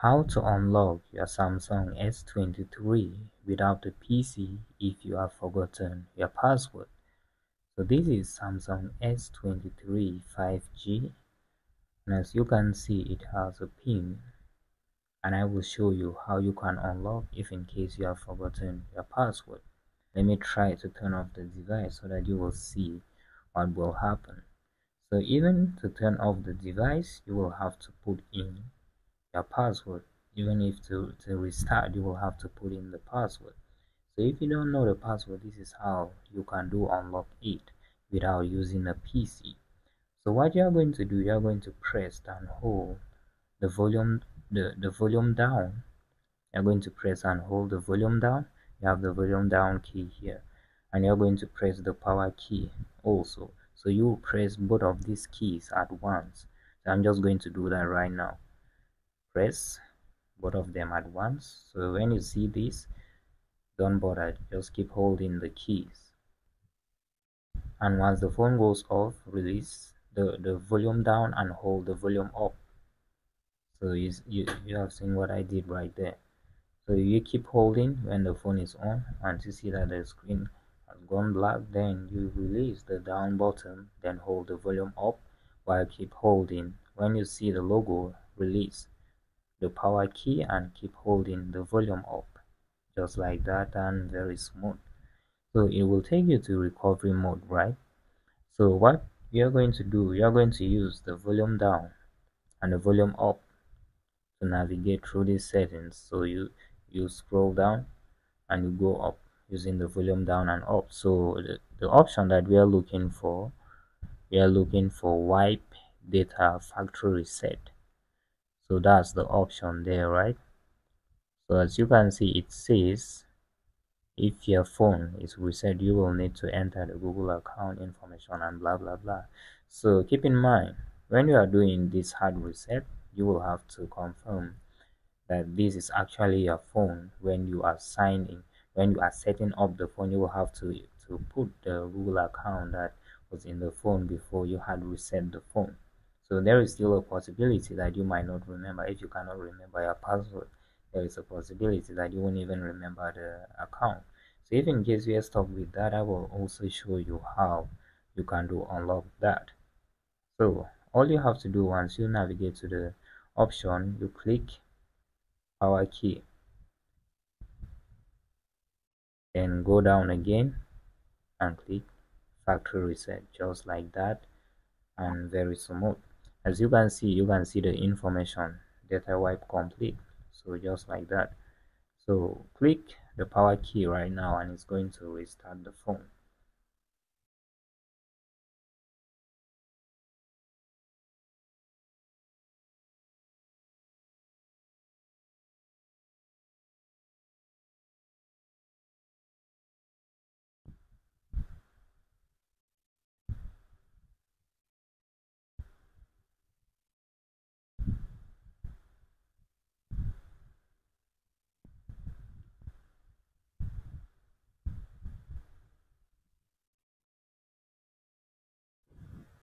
How to unlock your Samsung S23 without a PC if you have forgotten your password. So this is Samsung S23 5G and as you can see it has a pin and I will show you how you can unlock if in case you have forgotten your password. Let me try to turn off the device so that you will see what will happen. So even to turn off the device you will have to put in your password. Even if to, to restart you will have to put in the password. So if you don't know the password this is how you can do unlock it without using a pc so what you are going to do you are going to press and hold the volume the, the volume down. You're going to press and hold the volume down. You have the volume down key here. And you're going to press the power key also. So you press both of these keys at once. So i'm just going to do that right now press both of them at once. So when you see this don't bother. Just keep holding the keys. And once the phone goes off release the the volume down and hold the volume up. So you, you, you have seen what I did right there. So you keep holding when the phone is on and you see that the screen has gone black then you release the down button then hold the volume up while keep holding. When you see the logo release the power key and keep holding the volume up just like that and very smooth. So it will take you to recovery mode right? So what you're going to do you're going to use the volume down and the volume up to navigate through these settings. So you you scroll down and you go up using the volume down and up. So the, the option that we are looking for we are looking for wipe data factory reset so that's the option there right? So as you can see it says if your phone is reset you will need to enter the google account information and blah blah blah. So keep in mind when you are doing this hard reset you will have to confirm that this is actually your phone. When you are signing when you are setting up the phone you will have to to put the google account that was in the phone before you had reset the phone so there is still a possibility that you might not remember. If you cannot remember your password, there is a possibility that you won't even remember the account. So if in case you are stuck with that, I will also show you how you can do unlock that. So all you have to do once you navigate to the option, you click power key. Then go down again and click factory reset just like that and very smooth as you can see you can see the information data wipe complete. So just like that. So click the power key right now and it's going to restart the phone